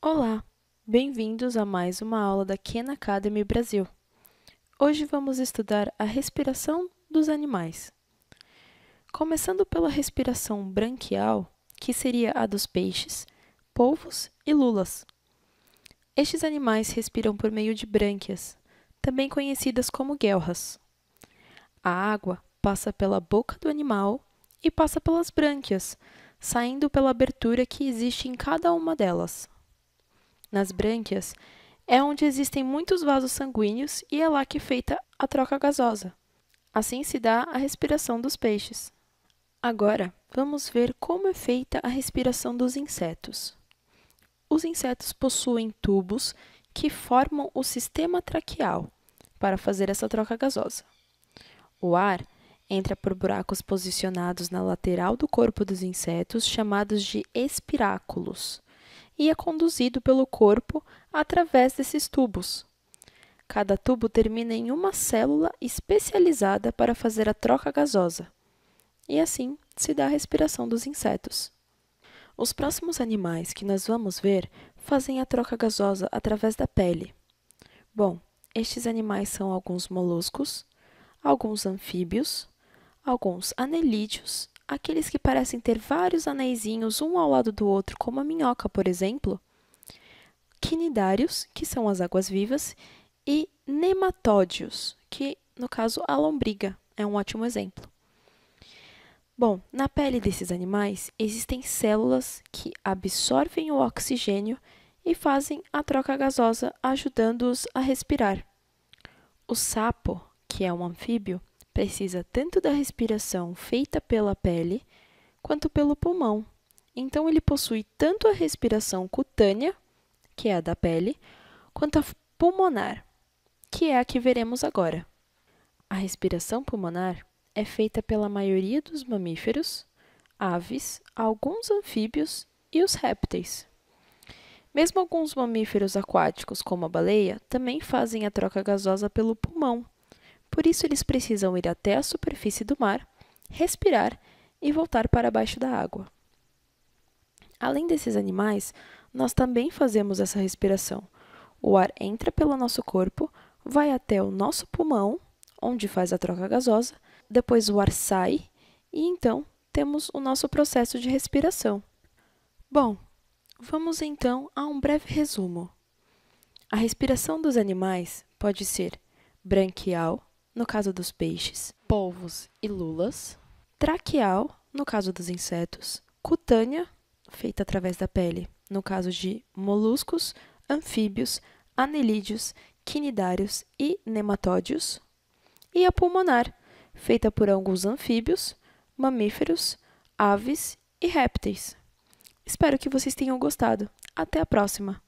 Olá, bem-vindos a mais uma aula da Khan Academy Brasil. Hoje vamos estudar a respiração dos animais. Começando pela respiração branquial, que seria a dos peixes, polvos e lulas. Estes animais respiram por meio de brânquias, também conhecidas como guelras. A água passa pela boca do animal e passa pelas brânquias, saindo pela abertura que existe em cada uma delas. Nas brânquias é onde existem muitos vasos sanguíneos e é lá que é feita a troca gasosa. Assim se dá a respiração dos peixes. Agora, vamos ver como é feita a respiração dos insetos. Os insetos possuem tubos que formam o sistema traqueal para fazer essa troca gasosa. O ar entra por buracos posicionados na lateral do corpo dos insetos, chamados de espiráculos, e é conduzido pelo corpo através desses tubos. Cada tubo termina em uma célula especializada para fazer a troca gasosa. E assim se dá a respiração dos insetos. Os próximos animais que nós vamos ver fazem a troca gasosa através da pele. Bom, estes animais são alguns moluscos, alguns anfíbios, alguns anelídeos, aqueles que parecem ter vários anéisinhos um ao lado do outro, como a minhoca, por exemplo, quinidários, que são as águas-vivas, e nematódios, que no caso a lombriga é um ótimo exemplo. Bom, na pele desses animais existem células que absorvem o oxigênio e fazem a troca gasosa, ajudando-os a respirar. O sapo, que é um anfíbio, precisa tanto da respiração feita pela pele quanto pelo pulmão. Então, ele possui tanto a respiração cutânea, que é a da pele, quanto a pulmonar, que é a que veremos agora. A respiração pulmonar é feita pela maioria dos mamíferos, aves, alguns anfíbios e os répteis. Mesmo alguns mamíferos aquáticos, como a baleia, também fazem a troca gasosa pelo pulmão. Por isso, eles precisam ir até a superfície do mar, respirar e voltar para baixo da água. Além desses animais, nós também fazemos essa respiração. O ar entra pelo nosso corpo, vai até o nosso pulmão, onde faz a troca gasosa, depois o ar sai e então temos o nosso processo de respiração. Bom, vamos então a um breve resumo. A respiração dos animais pode ser branquial, no caso dos peixes, polvos e lulas, traqueal, no caso dos insetos, cutânea, feita através da pele, no caso de moluscos, anfíbios, anelídeos, quinidários e nematódios, e a pulmonar, feita por alguns anfíbios, mamíferos, aves e répteis. Espero que vocês tenham gostado. Até a próxima!